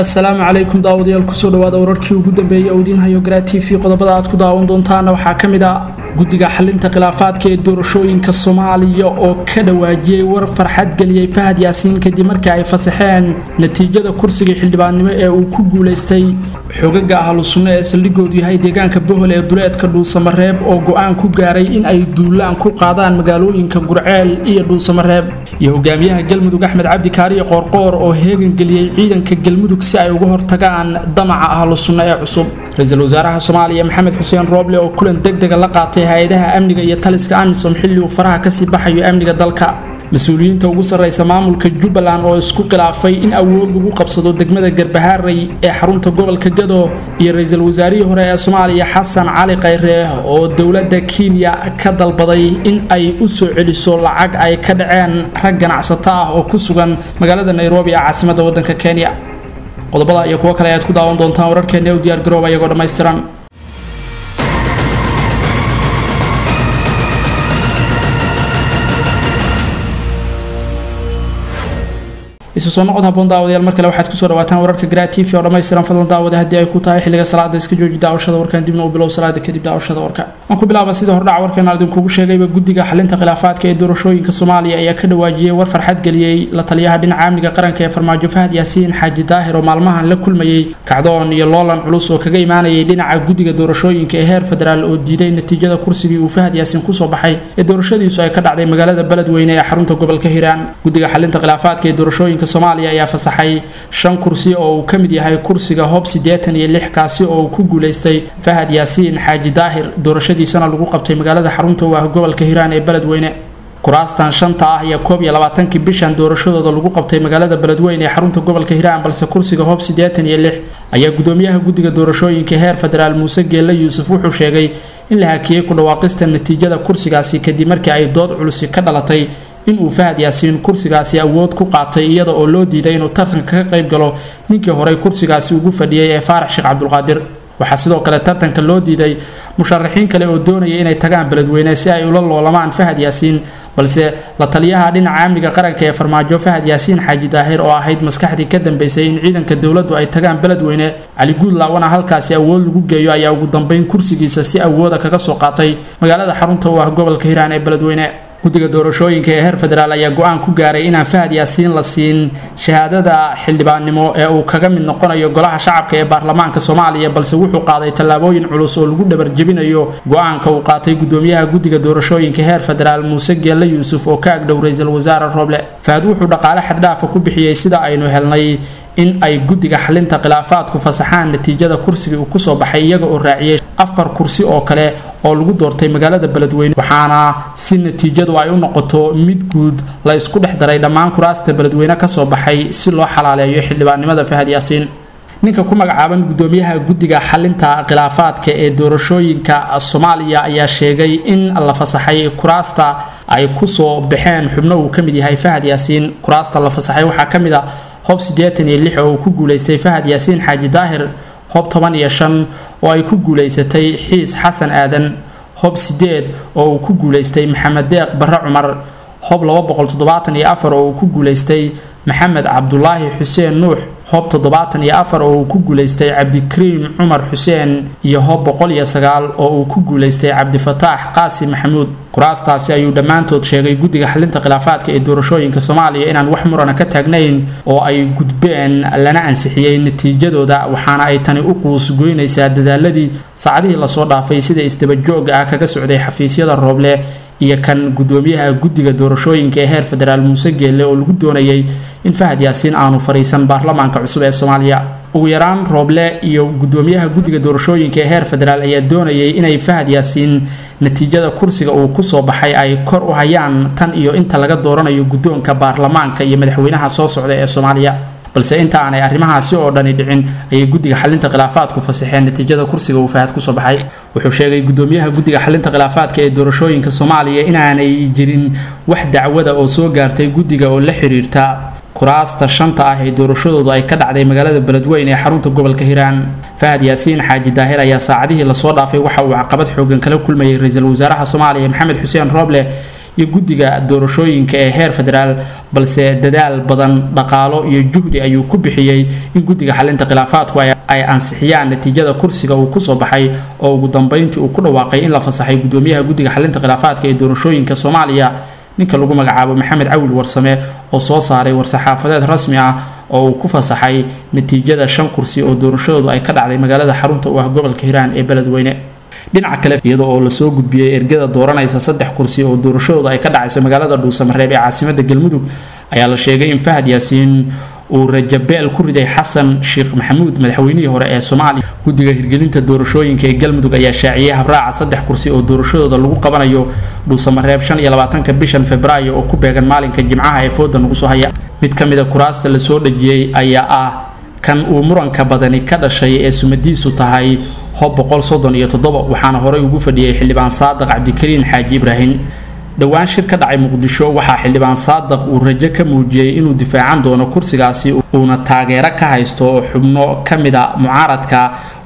assalaamu calaykum daawadayaal ku soo dhawaada wararkii ugu dambeeyay oo idiin hayo garaa t v. Qodobada aad ku daawan doontaana waxaa ka mid ah guddiga xalinta khilaafaadka ee doorashooyinka soomaaliya oo ka dhawaajiyey war farxad geliyey fahad yaasiin kadib markii ay fasaxeen natiijada kursiga xildhibaannimo ee uu ku guulaystay xogaga ahlu sunno ee saldhigoodu yahay deegaanka bohol ee duleedka dhuusamareeb oo go'aan ku gaaray in ay duulaan ku qaadaan magaalooyinka gurceel iyo dhuusamareeb iyo hogaamiyaha galmudug axmed cabdi kaariye qoorqoor oo heegan geliyey ciidanka galmudug si ay uga hortagaan damaca ahlu sunno ee cusub ra'iisul wasaaraha soomaaliya maxamed xuseen rooble oo kulan degdega la qaatay hay'adaha amniga iyo taliska amisom xilli uu faraha ka sii baxayo amniga dalka. Mas'uuliyiinta ugu sarreysa maamulka jubbaland oo isku khilaafay in awood lagu qabsado degmada garbahaaray ee xarunta gobolka gado iyo ra'iisul wasaarihii hore ee soomaaliya xasan cali khayre oo dowladda kenya ka dalbaday in ay u soo celiso lacag ay ka dhaceen rag ganacsato ah oo ku sugan magaalada nairobi ee caasimadda waddanka kenya qodobada iyo kuwo kale ayaad ku daawan doontaan wararkeena u diyaar garooba iyagoo dhammaystiran. Isu soo noqod haboon daawadayaal mar kale waxaad ku soo dhawaataan wararka garaa t v oo dhammaystiran fadlan daawada haddii ay ku tahay xilliga salaada iska jooji daawashada warkan dibna u bilow salaada kadib daawashada warka waan ku bilaaba sida hordhaca warkeena idinkugu sheegayba guddiga xalinta khilaafaadka ee doorashooyinka soomaaliya ayaa ka dhawaajiyey war farxad geliyey la taliyaha dhinaca amniga qaranka ee farmaajo fahad yaasiin xaaji daahir oo maalmahan la kulmayey kacdoon iyo loolan culus oo kaga imaanayay dhinaca guddiga doorashooyinka ee heer federaal oo diiday natiijada kursigii uu fahad yaasiin ku soo baxay ee doorashadiisu ay ka dhacday magaalada beledweyne ee xarunta gobolka hiiraan. Guddiga xalinta khilaafaadka ee doorashooyinka soomaaliya ayaa fasaxay shan kursi oo uu ka mid yahay kursiga hob siddeetan iyo lix kaasi oo uu ku guulaystay fahad yaasiin xaaji daahir doorashadiisana lagu qabtay magaalada xarunta u ah gobolka hiiraan ee beledweyne. Kuraastan shanta ah iyo koob iyo labaatankii bishan doorashadooda lagu qabtay magaalada beledweyne ee xarunta gobolka hiiraan balse kursiga hob siddeetan iyo lix ayaa gudoomiyaha guddiga doorashooyinka heer federaal muuse geelle yuusuf wuxuu sheegay in la hakiyey ku dhawaaqista natiijada kursigaasi kadib markii ay dood culusi ka dhalatay inuu fahad yaasiin kursigaasi awood ku qaatay iyada oo loo diiday inuu tartanka ka qayb galo ninkii horey kursigaasi ugu fadhiyey ee faarax sheekh cabdulqaadir waxaa sidoo kale tartanka loo diiday musharaxiin kale oo doonaya inay tagaan beledweyne si ay ula loolamaan fahad yaasiin balse la taliyaha dhinaca amniga qaranka ee farmaajo fahad yaasiin xaaji daahir oo ahayd maskaxdii ka dambeysay in ciidanka dowladdu ay tagaan beledweyne cali guudlaawana halkaasi awood lagu geeyo ayaa ugu dambeyn kursigiisa si awooda kaga soo qaatay. Magaalada xarunta u ah gobolka hiiraan ee beledweyne guddiga doorashooyinka ee heer federaal ayaa go'aan ku gaaray inaan fahad yaasiin la siin shahaadada xildhibaannimo ee uu kaga mid noqonayo golaha shacabka ee baarlamaanka soomaaliya balse wuxuu qaaday tallaabooyin culus oo lagu dhabarjebinayo go'aanka uu qaatay gudoomiyaha guddiga doorashooyinka heer federaal muuse geelle yuusuf oo ka agdhow ra'iisul wasaare rooble fahad wuxuu dhaqaale xaddhaafa ku bixiyey sida aynu helnay in ay guddiga xalinta khilaafaadku fasaxaan natiijada kursigii uu ku soo baxay iyaga oo raaciyey afar kursi oo kale oo lagu doortay magaalada beledweyne waxaana si natiijadu ay u noqoto mid guud la isku dhex daray dhammaan kuraasta beledweyne ka soo baxay si loo xalaaleeyo xildhibaannimada fahad yaasiin ninka ku magacaaban gudoomiyaha guddiga xalinta khilaafaadka ee doorashooyinka soomaaliya ayaa sheegay in la fasaxay kuraasta ay ku soo baxeen. Xubno uu ka mid yahay fahad yaasiin kuraasta la fasaxay waxaa ka mid a hob siddeetan iyo lix oo uu ku guulaystay fahad yaasiin xaaji daahir hob toban iyo shan oo ay ku guulaysatay xiis xasan aadan hob sideed oo uu ku guulaystay maxamed deeq barre cumar hob laba boqol toddobaatan iyo afar oo uu ku guulaystay maxamed cabdulaahi xuseen nuux hob toddobaatan iyo afar oo uu ku guulaystay cabdikariim cumar xuseen iyo hob boqol iyo sagaal oo uu ku guulaystay cabdifataax qaasi maxamuud. Kuraastaasi ayuu dhammaantood sheegay guddiga xalinta khilaafaadka ee doorashooyinka soomaaliya inaan wax murana ka taagnayn oo ay gudbeen lana ansixiyey natiijadooda waxaana ay tani u quus goynaysaa dadaaladii saacadihii la soo dhaafay sida isdabajooga ah kaga socday xafiisyada rooble iyo kan gudoomiyaha guddiga doorashooyinka ee heer federaal muuse geelle oo lagu doonayay in fahad yaasiin aanu fadhiisan baarlamaanka cusub ee soomaaliya. Ugu yaraan rooble iyo gudoomiyaha guddiga doorashooyinka ee heer federaal ayaa doonayay inay fahad yaasiin natiijada kursiga uu ku soo baxay ay kor u hayaan tan iyo inta laga dooranayo guddoonka baarlamaanka iyo madaxweynaha soo socda ee soomaaliya. Balse inta aanay arrimahaasi oo dhani dhicin ayay guddiga xalinta khilaafaadku fasaxeen natiijada kursiga uu fahad ku soo baxay. Wuxuu sheegay gudoomiyaha guddiga xalinta khilaafaadka ee doorashooyinka soomaaliya inaanay jirin wax dacwada oo soo gaartay guddiga oo la xiriirta kuraasta shanta ah ee doorashadoodu ay ka dhacday magaalada beledweyne ee xarunta gobolka hiiraan fahad yaasiin xaaji daahir ayaa saacadihii la soo dhaafay waxa uu caqabad xoogan kala kulmayay ra'iisul wasaaraha soomaaliya maxamed xuseen rooble iyo guddiga doorashooyinka ee heer federaal balse dadaal badan dhaqaalo iyo juhdi ayuu ku bixiyey in guddiga xalinta khilaafaadku ay ansixiyaan natiijada kursiga uu ku soo baxay oo ugu dambeyntii uu ku dhawaaqay in la fasaxay gudoomiyaha guddiga xalinta khilaafaadka ee doorashooyinka soomaaliya ninka lagu magacaabo maxamed cawil warsame oo soo saaray war-saxaafadeed rasmi ah oo uu ku fasaxay natiijada shan kursi oo doorashadoodu ay ka dhacday magaalada xarunta u ah gobolka hiiraan ee beledweyne. Dhinaca kale iyada oo la soo gudbiyey ergada dooranaysa saddex kursi oo doorashadooda ay ka dhacayso magaalada dhuusamareeb ee caasimada galmudug ayaa la sheegay in fahad yaasiin uu rajabeel ku riday xasan sheekh maxamuud madaxweynihii hore ee soomaaliya guddiga hirgelinta doorashooyinka ee galmudug ayaa shaaciyey habraaca saddex kursi oo doorashadooda lagu qabanayo dhuusamareeb shan iyo labaatanka bishan februaayo oo ku beegan maalinka jimcaha ee fooda nagu soo haya. Mid ka mid a kuraasta la soo dhejiyey ayaa ah kan uu muranka badani ka dhashay ee sumadiisu tahay hob boqol soddon iyo toddoba waxaana horey ugu fadhiyey xildhibaan saadiq cabdikariin xaaji ibraahim dhowaan shir ka dhacay muqdisho waxaa xildhibaan saadiq uu rajo ka muujiyey inuu difaacan doono kursigaasi uuna taageero ka haysto xubno ka mida mucaaradka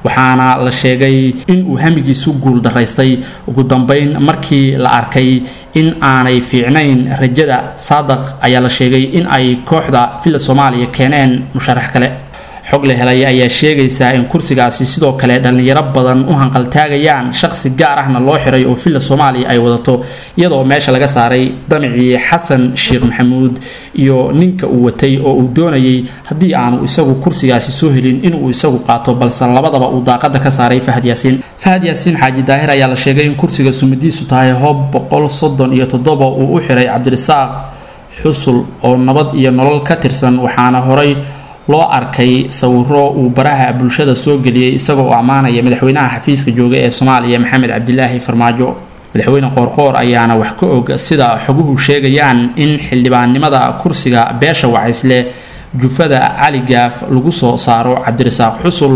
waxaana la sheegay inuu hamigiisu guul daraystay. Ugu dambeyn markii la arkay in aanay fiicnayn rajada saadiq ayaa la sheegay in ay kooxda villa soomaaliya keeneen musharax kale xog la helay ayaa sheegaysaa in kursigaasi sidoo kale dhallinyaro badan u hanqaltaagayaan shaqsi gaar ahna loo xiray oo villa soomaaliya ay wadato iyadoo meesha laga saaray damicii xasan sheekh maxamuud iyo ninka uu watay oo uu doonayay haddii aanu isagu kursigaasi soo helin inuu isagu qaato balse labadaba uu daaqada ka saaray fahad yaasiin fahad yaasiin xaaji daahir ayaa la sheegay in kursiga sumadiisu tahay hoob boqol soddon iyo toddoba uu u xiray cabdirasaaq xusul oo nabad iyo nolol ka tirsan waxaana horay loo arkay sawiro uu baraha bulshada soo geliyey isagoo u ammaanaya madaxweynaha xafiiska jooga ee soomaaliya maxamed cabdilaahi farmaajo. Madaxweyne qoorqoor ayaana wax ka og sida xoguhu sheegayaan in xildhibaannimada kursiga beesha wacaysle jufada cali gaaf lagu soo saaro cabdirasaaq xusul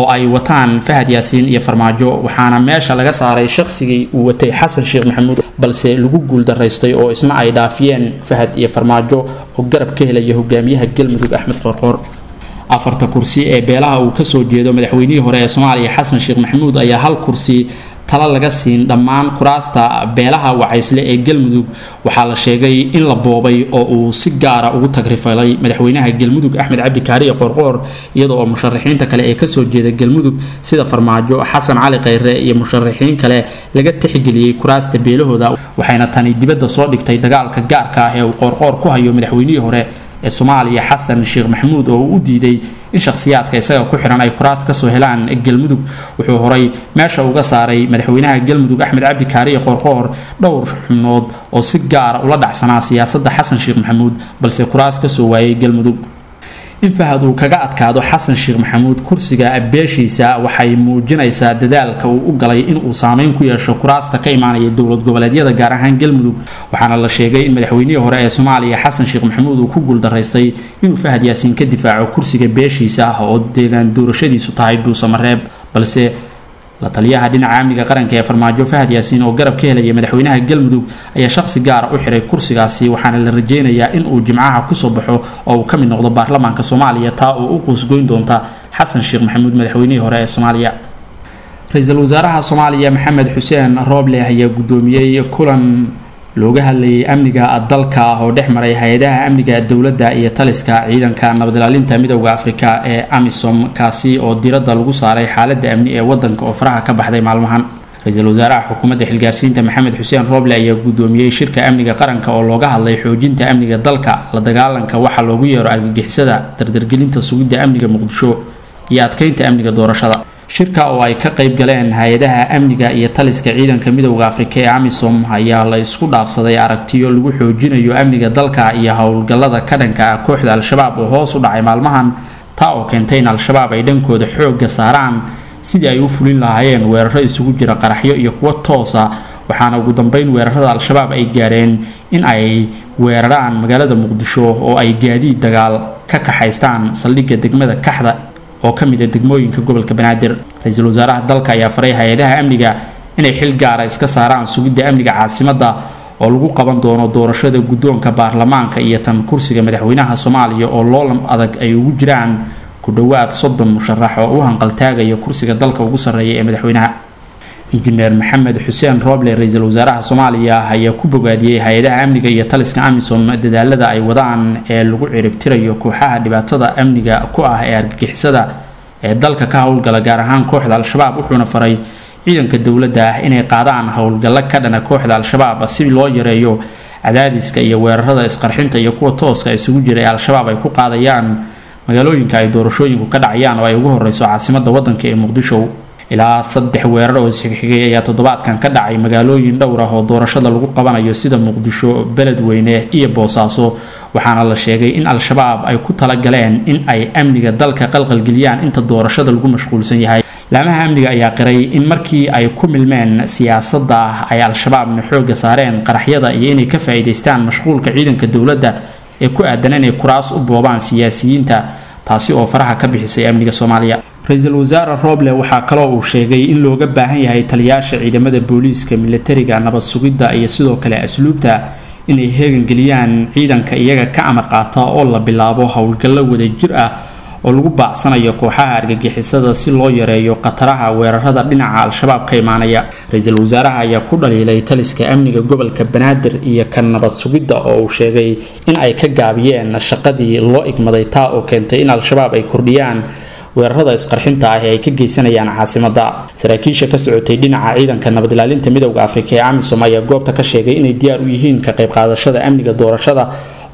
oo ay wataan fahad yaasiin iyo farmaajo waxaana meesha laga saaray shaqsigii uu watay xasan sheekh maxamuud balse lagu guuldaraystay oo isna ay dhaafiyeen fahad iyo farmaajo oo garab ka helaya hogaamiyaha galmudug axmed qoorqoor afarta kursi ee beelaha uu ka soo jeedo madaxweynihii hore ee soomaaliya xasan sheekh maxamuud ayaa hal kursi tala laga siin dhammaan kuraasta beelaha wacaysle ee galmudug. Waxaa la sheegay in la boobay oo uu si gaara ugu tagrifalay madaxweynaha galmudug axmed cabdi kaariye qoorqoor iyada oo musharaxiinta kale ee ka soo jeeda galmudug sida farmaajo xasan cali khayre iyo musharaxiin kale laga tixgeliyey kuraasta beelahooda waxayna tani dibadda soo dhigtay dagaalka gaarka ah ee uu qoorqoor ku hayo madaxweynihii hore ee soomaaliya xasan sheekh maxamuud oo uu u diiday in shakhsiyaadka isaga ku xihan ay kuraas ka soo helaan galmudug. Wuxuu horay meesha uga saaray madaxweynaha galmudug axmed cabdi kaariye qoorqoor dhowr xubnood oo si gaara ula dhacsanaa siyaasadda xasan sheekh maxamuud balse kuraas ka soo waayay galmudug in fahad uu kaga adkaado xasan sheekh maxamuud kursiga beeshiisa waxay muujinaysaa dadaalka uu u galay inuu saameyn ku yeesho kuraasta ka imaanaya dowlad goboleedyada gaar ahaan galmudug. Waxaana la sheegay in madaxweynihii hore ee soomaaliya xasan sheekh maxamuud uu ku guuldaraystay inuu fahad yaasiin ka difaaco kursiga beeshiisa ah oo deegaan doorashadiisu tahay dhuusamareeb balse la taliyaha dhinaca amniga qaranka ee farmaajo fahad yaasiin oo garab ka helaya madaxweynaha galmudug ayaa shaqsi gaara u xiray kursigaasi waxaana la rajeynayaa in uu jimcaha ku soo baxo oo uu ka mid noqdo baarlamaanka soomaaliya taa oo u quusgoyn doonta xasan sheekh maxamuud madaxweynihii hore ee soomaaliya. Ra'iisul wasaaraha soomaaliya maxamed xuseen rooble ayaa guddoomiyey kulan looga hadlayay amniga dalka oo dhex maray hay'adaha amniga dowladda iyo taliska ciidanka nabadilaalinta midooda afrika ee amisom kaasi oo diiradda lagu saaray xaaladda amni ee wadanka oo faraha ka baxday maalmahan. Ra'iisul wasaaraha xukuumadda xilgaarsiinta maxamed xuseen rooble ayaa guddoomiyey shirka amniga qaranka oo looga hadlay xoojinta amniga dalka la dagaalanka waxaa loogu yeero argagixisada dardargelinta sugidda amniga muqdisho iyo adkeynta amniga doorashada shirka oo ay ka qayb galeen hay'adaha amniga iyo taliska ciidanka midowda afrika ee amisom ayaa la isku dhaafsaday aragtiyo lagu xoojinayo amniga dalka iyo howlgallada ka dhanka ah. Kooxda al-shabaab oo hoos u dhacay maalmahan taa oo keentay in al-shabaab ay dhankooda xoogga saaraan sidii ay u fulin lahaayeen weeraro isugu jira qaraxyo iyo kuwo toosa. Waxaana ugu dambeyn weerarada al-shabaab ay gaareen in ay weeraraan magaalada muqdisho oo ay gaadiid dagaal ka kaxaystaan saldhigga degmada kaxda oo ka mid a degmooyinka gobolka banaadir. Ra'iisul wasaaraha dalka ayaa faray hay'adaha amniga inay xil gaara iska saaraan sugidda amniga caasimadda oo lagu qaban doono doorashada guddoonka baarlamaanka iyo tan kursiga madaxweynaha soomaaliya oo loolan adag ay ugu jiraan ku dhowaad soddon musharax oo u hanqaltaagaya kursiga dalka ugu sarreeya ee madaxweynaha injineer maxamed xuseen rooble ra'iisul wasaaraha soomaaliya ayaa ku bogaadiyey hay'adaha amniga iyo taliska amisom dadaalada ay wadaan ee lagu ciribtirayo kooxaha dhibaatada amniga ku ah ee argagixisada ee dalka ka howlgala gaar ahaan kooxda al-shabaab wuxuuna faray ciidanka dowladda ah inay qaadaan howlgallo ka dhana kooxda al-shabaab si loo yareeyo cadaadiska iyo weerarada isqarxinta iyo kuwa tooska isugu jira ee al-shabaab ay ku qaadayaan magaalooyinka ay doorashooyinku ka dhacayaan oo ay ugu horeyso caasimada wadanka ee muqdisho ilaa saddex weerar oo isxigxigay ayaa toddobaadkan ka dhacay magaalooyin dhowr ah oo doorashada lagu qabanayo sida muqdisho beledweyne iyo boosaaso waxaana la sheegay in al-shabaab ay ku talagaleen in ay amniga dalka qalqalgeliyaan inta doorashada lagu mashquulsan yahay. Laamaha amniga ayaa qiray in markii ay ku milmeen siyaasadda ay al-shabaabna xooga saareen qaraxyada iyo inay ka faa-iideystaan mashquulka ciidanka dowladda ee ku aadan inay kuraas u boobaan siyaasiyiinta taasi oo faraha ka bixisay amniga soomaaliya. Ra'iisul wasaare roble waxaa kaloo uu sheegay in looga baahan yahay taliyaasha ciidamada booliiska militariga nabad sugidda iyo sidoo kale asluubta inay heegangeliyaan ciidanka iyaga ka amar qaata oo la bilaabo howlgallo wadajir ah oo lagu baacsanayo kooxaha argagixisada si loo yareeyo khataraha weerarada dhinaca al-shabaab ka imaanaya. Ra'iisul wasaaraha ayaa ku dhaliilay taliska amniga gobolka banaadir iyo kan nabad sugidda oo uu sheegay in ay ka gaabiyeen shaqadii loo igmaday taa oo keentay in al-shabaab ay kordhiyaan weerarada isqarxinta ah ee ay ka geysanayaan caasimada. Saraakiisha ka socotay dhinaca ciidanka nabad ilaalinta midowda afrika ee amisom ayaa goobta ka sheegay inay diyaar u yihiin ka qayb qaadashada amniga doorashada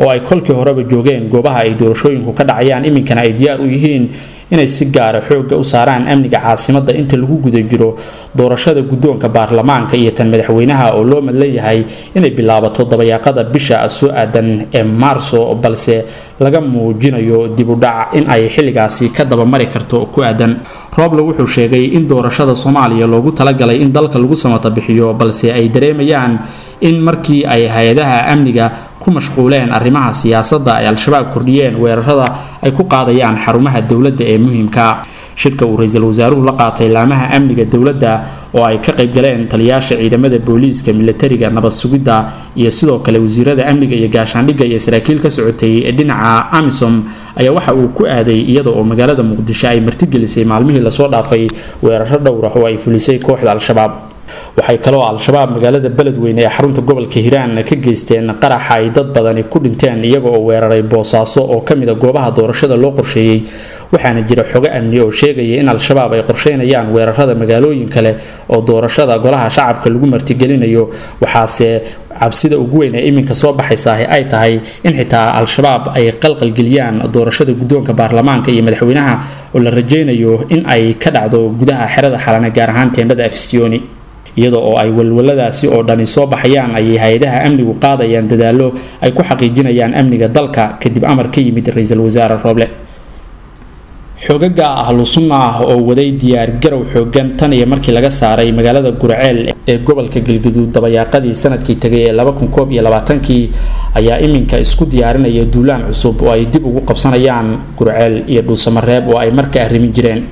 oo ay kolkii horeba joogeen goobaha ay doorashooyinku ka dhacayaan iminkana ay diyaar u yihiin inay si gaara xoogga u saaraan amniga caasimada inta lagu guda jiro doorashada guddoonka baarlamaanka iyo tan madaxweynaha oo loo madlan yahay inay bilaabato dabayaaqada bisha soo aadan ee maarso balse laga muujinayo dibudhac in ay xilligaasi ka dabamari karto ku aadan roble wuxuu sheegay in doorashada soomaaliya loogu talagalay in dalka lagu samata bixiyo balse ay dareemayaan in markii ay hay'adaha amniga ku mashquuleen arrimaha siyaasadda ay al-shabaab kordhiyeen weerarada ay ku qaadayaan xarumaha dowladda ee muhiimka. Shirka uu ra'iisul wasaaruhu la qaatay laamaha amniga dowladda oo ay ka qaybgaleen taliyaasha ciidamada booliiska militariga nabad sugidda iyo sidoo kale wasiirada amniga iyo gaashaandhigga iyo saraakiil ka socotay ee dhinaca amisom ayaa waxa uu ku aaday iyada oo magaalada muqdisho ay martigelisay maalmihii la soo dhaafay weeraro dhowr ah oo ay fulisay kooxda al-shabaab waxay kaloo al-shabaab magaalada beledweyne ee xarunta gobolka hiiraan ka geysteen qaraxa ay dad badani ku dhinteen iyaga oo weeraray boosaaso oo ka mida goobaha doorashada loo qorsheeyey. Waxaana jira xogo amni oo sheegaya in al-shabaab ay qorsheynayaan weerarada magaalooyin kale oo doorashada golaha shacabka lagu martigelinayo. Waxaase cabsida ugu weyn ee iminka soo baxaysa ay tahay in xitaa al-shabaab ay qalqalgeliyaan doorashada guddoonka baarlamaanka iyo madaxweynaha oo la rajaynayo in ay ka dhacdo gudaha xerada xalane gaar ahaan teendhada afsiyooni iyada oo ay walwaladaasi oo dhani soo baxayaan ayay hay'adaha amnigu qaadayaan dadaallo ay ku xaqiijinayaan amniga dalka kadib amar ka yimid ra'iisul wasaare rooble xoogaga ahlu sunna ah oo waday diyaargarow xoogan tan iyo markii laga saaray magaalada gurceel ee gobolka galgaduud dabayaaqadii sannadkii tegay ee kii ayaa iminka isku diyaarinaya duulaan cusub oo ay dib ugu qabsanayaan gurceel iyo dhuusamareeb oo ay marka arrimi jireen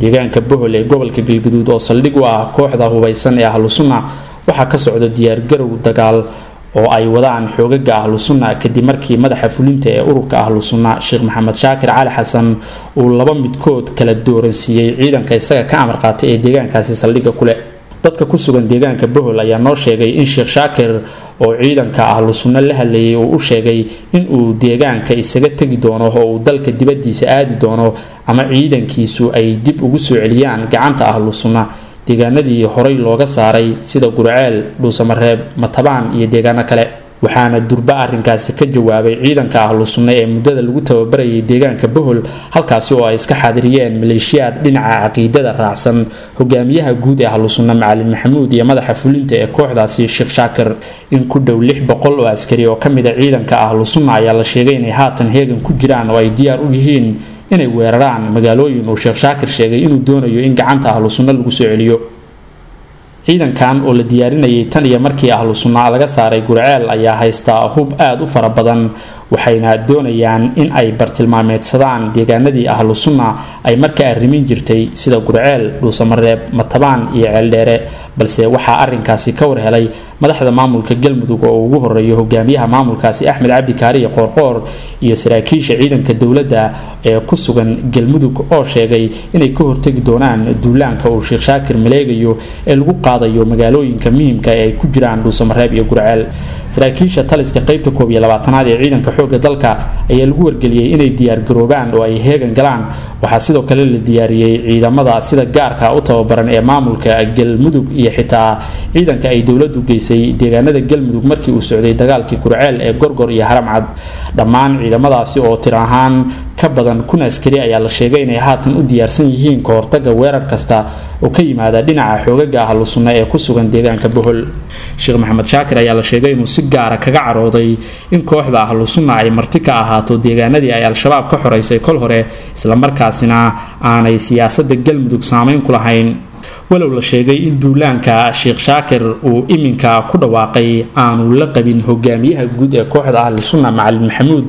deegaanka bohol ee gobolka galgaduud oo saldhig u ah kooxda hubaysan ee ahlu sunna waxaa ka socda diyaargarow dagaal oo ay wadaan xoogaga ahlu sunna kadib markii madaxa fulinta ee ururka ahlu sunna sheekh maxamed shaakir cali xasan uu laba midkood kala dooransiiyey ciidanka isaga ka amar qaatay ee deegaankaasi saldhigga kuleh dadka ku sugan deegaanka bohol ayaa noo sheegay in sheekh shaakir oo ciidanka ahlu sunno la hadlayay uu u sheegay in uu deegaanka isaga tegi doono oo uu dalka dibaddiisa aadi doono ama ciidankiisu ay dib ugu soo celiyaan gacanta ahlu sunna. Deegaanadii horey looga saaray sida gurceel dhuusamareeb matabaan iyo deegaano kale waxaana durba arrinkaasi ka jawaabay ciidanka ahlu sunna ee muddada lagu tababarayay deegaanka bohol halkaasi oo ay iska xaadiriyeen maleeshiyaad dhinaca caqiidada raacsan hogaamiyaha guud ee ahlu sunna macalin maxamuud iyo madaxa fulinta ee kooxdaasi sheekh shaakir. In ku dhow lix boqol oo askari oo ka mid a ciidanka ahlu sunna ayaa la sheegay inay haatan heegan ku jiraan oo ay diyaar u yihiin inay weeraraan magaalooyin uu sheekh shaakir sheegay inuu doonayo in gacanta ahlu sunno lagu soo celiyo ciidankan oo la diyaarinayay tan iyo markii ahlu sunna laga saaray gurceel ayaa haystaa hub aada u fara badan waxayna doonayaan in ay bartilmaameedsadaan deegaanadii ahlu sunna ay markaa arrimin jirtay sida gurceel dhuusamareeb matabaan iyo ceeldheere. Balse waxaa arrinkaasi ka warhelay madaxda maamulka galmudug oo ugu horeeyo hogaamiyaha maamulkaasi axmed cabdi kaariye qoorqoor iyo saraakiisha ciidanka dowladda ee ku sugan galmudug oo sheegay inay ka hortegi doonaan duulaanka uu sheekh shaakir maleegayo ee lagu qaadayo magaalooyinka muhimka ee ay ku jiraan dhuusamareeb iyo gurceel. Saraakiisha taliska qaybta koob iyo labaatanaad ee ciidanka xoogga dalka ayaa lagu wargeliyey inay diyaargaroobaan oo ay heegan galaan. Waxaa sidoo kale la diyaariyey ciidamada sida gaarka u tababaran ee maamulka galmudug iyo xitaa ciidanka ay dowladdu geysay deegaanada galmudug markii uu socday dagaalkii gurceel ee gorgor iyo haramcad dhammaan ciidamadaasi oo tir ahaan ka badan kun askari ayaa la sheegay inay haatan u diyaarsan yihiin ka hortaga weerar kasta oo ka yimaada dhinaca xoogaga ahlu sunna ee ku sugan deegaanka bohol. Sheekh maxamed shaakir ayaa la sheegay inuu si gaara kaga carooday in kooxda ahlu sunna ay marti ka ahaato deegaanadii ay al-shabaab ka xoreysay kol hore islamarkaasina aanay siyaasada galmudug saameyn ku lahayn. Walow la sheegay in duulaanka sheekh shaakir uu iminka ku dhawaaqay aanu la qabin hogaamiyaha guud ee kooxda ahlu sunna macalin maxamuud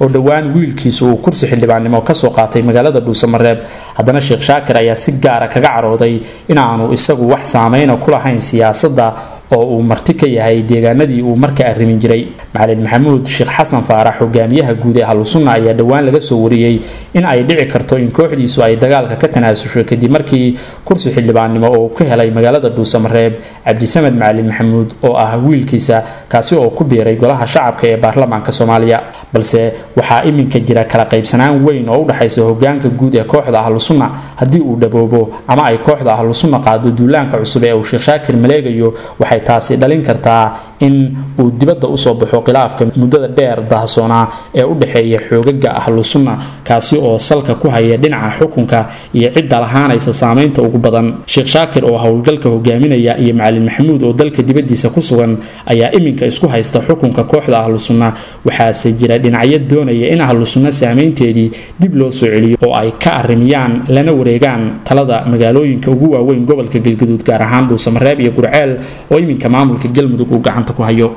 oo dhowaan wiilkiisu uu kursi xildhibaannimo ka soo qaatay magaalada dhuusamareeb haddana sheekh shaakir ayaa si gaara kaga carooday inaanu isagu wax saameyna ku lahayn siyaasadda oo uu marti ka yahay deegaanadii uu marka arrimin jiray. Macalin maxamuud sheekh xasan faarax hogaamiyaha guud ee ahlusunna ayaa dhowaan laga soo wariyey in ay dhici karto in kooxdiisu ay dagaalka ka tanaasusho kadib markii kursi xildhibaannimo oo ka helay magaalada dhuusamareeb cabdisamed macalin maxamuud oo ah wiilkiisa kaasi oo ku biiray golaha shacabka ee baarlamaanka soomaaliya. Balse waxaa iminka jira kala qaybsanaan weyn oo u dhexaysa hogaanka guud ee kooxda ahlusunna. Haddii uu dhaboobo ama ay kooxda ahlusunna qaado duulaanka cusub ee uu sheekh shaakir maleegayo waxay taasi dhalin kartaa in uu dibadda u soo baxo khilaafka muddada dheer dahsoonaa ee u dhexeeya xoogaga ahlusunna kaasi oo salka ku haya dhinaca xukunka iyo cidda lahaanaysa saameynta ugu badan. Sheekh shaakir oo howlgalka hogaaminaya iyo macalin maxamuud oo dalka dibaddiisa ku sugan ayaa iminka isku haysta xukunka kooxda ahlusunna waxaase jira dhinacyo doonaya in ahlusunna saameynteedii dib loo soo celiyo oo ay ka arrimiyaan lana wareegaan talada magaalooyinka ugu waaweyn gobolka galgaduud gaar ahaan dhuusamareeb iyo gurceel oo iminka maamulka galmudug uu gacanta ku hayo.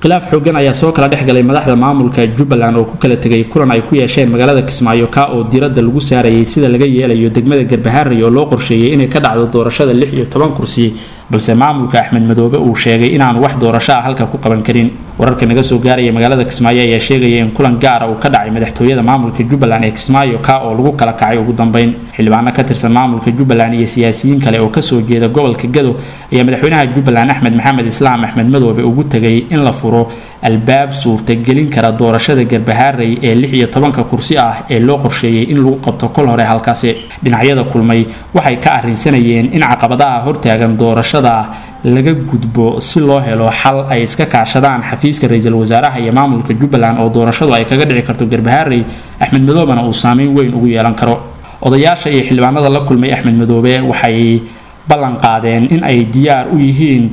Khilaaf xoogan ayaa soo kala dhexgalay madaxda maamulka jubbaland oo ku kala tegay kulan ay ku yeesheen magaalada kismaayo ka oo diiradda lagu saarayay sida laga yeelayo degmada garbaharey oo loo qorsheeyey inay ka dhacdo doorashada lix iyo toban kursi balse maamulka axmed madoobe uu sheegay inaanu wax doorasho ah halka ku qaban karin wararka naga soo gaaraya magaalada kismaayo ayaa sheegaya in kulan gaara uu ka dhacay madaxtooyada maamulka jubbaland ee kismaayo ka oo lagu kala kacay ugu dambeyn xildhibaano ka tirsan maamulka jubbaland iyo siyaasiyiin kale oo ka soo jeeda gobolka gado ayaa madaxweynaha jubbaland axmed maxamed islaam axmed madoobe ugu tegay in la furo albaab suurtagelin kara doorashada garbahaarey ee lix iyo tobanka kursi ah ee loo qorsheeyey in lagu qabto kol hore halkaasi. Dhinacyada kulmay waxay ka arrinsanayeen in caqabadaha hortaagan doorashada laga gudbo si loo helo xal ay iska kaashadaan xafiiska ra'iisul wasaaraha iyo maamulka jubbaland oo doorashadu ay kaga dhici karto garbahaarey axmed madoobena uu saameyn weyn ugu yeelan karo. Odayaasha iyo xildhibaanada la kulmay axmed madoobe waxay ballan qaadeen in ay diyaar u yihiin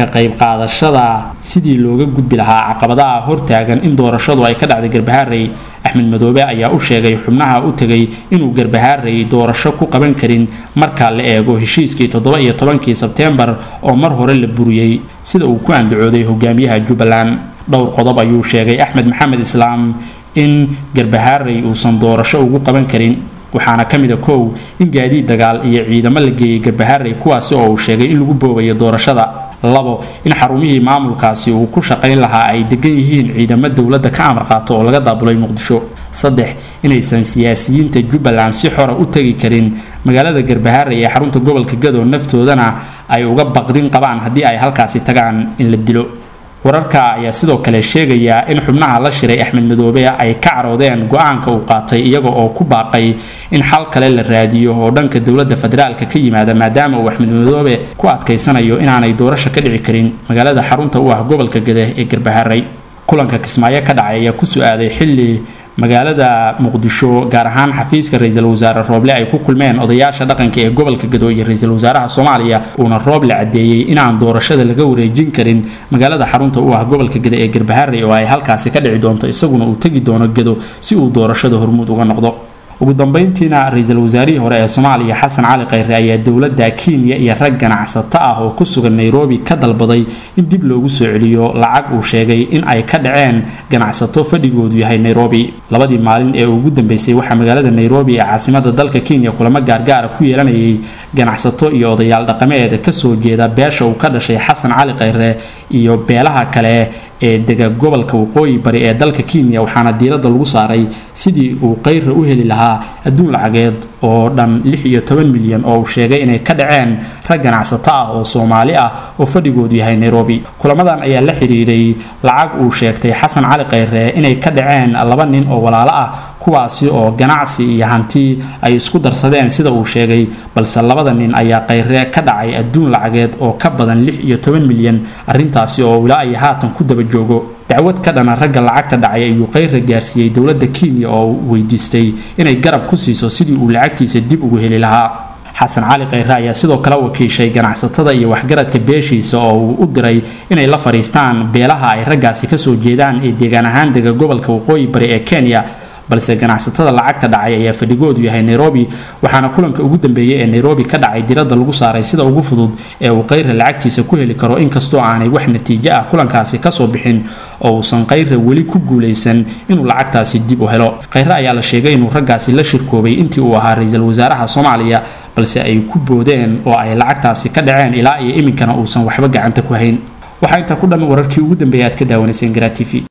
ka qayb qaadashada sidii looga gudbi lahaa caqabadaha hortaagan in doorashadu ay ka dhacday garbahaarey axmed madoobe ayaa u sheegay xubnaha u tegay inuu garbahaarey doorasho ku qaban karin marka la eego heshiiskii toddoba iyo tobankii sebteembar oo mar hore la buriyey sida uu ku andacooday hogaamiyaha jubbaland. Dhowr qodob ayuu sheegay axmed maxamed islaam in garbahaarey uusan doorasho ugu qaban karin waxaana ka mid a kow in gaadiid dagaal iyo ciidamo la geeyey garbahaarey kuwaasi oo uu sheegay in lagu boobayo doorashada. Labo in xarumihii maamulkaasi uu ku shaqayn lahaa ay degan yihiin ciidamo dowladda ka amar qaato oo laga daabulay muqdisho. Saddex inaysan siyaasiyiinta jubbaland si xora u tegi karin. Magaalada garbahaarey ee xarunta gobolka gado naftoodana ay uga baqdin qabaan haddii ay halkaasi tagaan in la dilo wararka ayaa sidoo kale sheegaya in xubnaha la shiray axmed madoobe ay ka caroodeen go'aanka uu qaatay iyaga oo ku baaqay in xal kale la raadiyo oo dhanka dowladda federaalka ka yimaada maadaama uu axmed madoobe ku adkaysanayo inaanay doorasho ka dhici karin magaalada xarunta u ah gobolka gade ee garbaharay. Kulanka kismaayo ka dhacay ayaa ku su'aaday xilli magaalada muqdisho gaar ahaan xafiiska ra'iisul wasaare rooble ay ku kulmeen odayaasha dhaqanka ee gobolka gado iyo ra'iisul wasaaraha soomaaliya uuna rooble caddeeyey inaan doorashada laga wareejin karin magaalada xarunta u ah gobolka gado ee garbaharey oo ay halkaasi ka dhici doonto isaguna uu tegi doono gado si uu doorashada hormuud uga noqdo ugu dambeyntiina ra'iisul wasaarihii hore ee soomaaliya xasan cali khayre ayaa dowladda kenya iyo rag ganacsato ah oo ku sugan nairobi ka dalbaday in dib loogu soo celiyo lacag uu sheegay in ay ka dhaceen ganacsato fadhigoodu yahay nairobi. Labadii maalin ee ugu dambeysay waxaa magaalada nairobi ee caasimada dalka kenya kulamo gaargaara ku yeelanayay ganacsato iyo odayaal dhaqameed ka soo jeeda beesha uu ka dhashay xasan cali khayre iyo beelaha kale ee dega gobolka waqooyi bari ee dalka kenya waxaana diiradda lagu saaray sidii uu khayre u heli lahaa adduun lacageed oo dhan lix iyo toban milyan oo uu sheegay inay ka dhaceen rag ganacsato ah oo soomaali ah oo fadhigoodu yahay nairobi. Kulamadan ayaa la xiriiray lacag uu sheegtay xasan cali khayre inay ka dhaceen laba nin oo walaalo ah kuwaasi oo ganacsi iyo hanti ay isku darsadeen sida uu sheegay balse labada nin ayaa khayre ka dhacay adduun lacageed oo ka badan lix iyo toban milyan. Arrintaasi oo ilaa haatan ku daba joogo dacwad ka dhana ragga lacagta dhacay ayuu khayre gaarsiiyey dowladda kenya oo weydiistay inay garab ku siiso sidii uu lacagtiisa dib ugu heli lahaa. Xasan cali khayre ayaa sidoo kale wakiishay ganacsatada iyo waxgaradka beeshiisa oo uu u diray inay la fadhiistaan beelaha ay raggaasi ka soo jeedaan ee deegaan ahaan dega gobolka waqooyi bari ee kenya balse ganacsatada lacagta dhacay ayaa fadhigoodu yahay nairobi waxaana kulanka ugu dambeeyey ee nairobi ka dhacay diradda lagu saaray sida ugu fudud ee uu khayre lacagtiisa ku heli karo. Inkastoo aanay wax natiijo ah kulankaasi ka soo bixin oo uusan khayre weli ku guulaysan inuu lacagtaasi dib u helo. Khayre ayaa la sheegay inuu raggaasi la shirkoobay intii uu ahaa ra'iisul wasaaraha soomaaliya balse ay ku boodeen oo ay lacagtaasi ka dhaceen ilaa iyo iminkana uusan waxba gacanta ku hayn. Waxaa intaa ku dhan wararkii ugu dambeeyay ka daawanayseen garaa t v